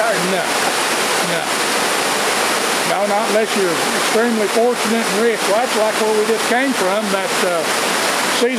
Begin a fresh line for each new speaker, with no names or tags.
backyard.
No, no. No, not unless you're extremely fortunate and rich. Well, that's like where we just came from, that uh, Caesar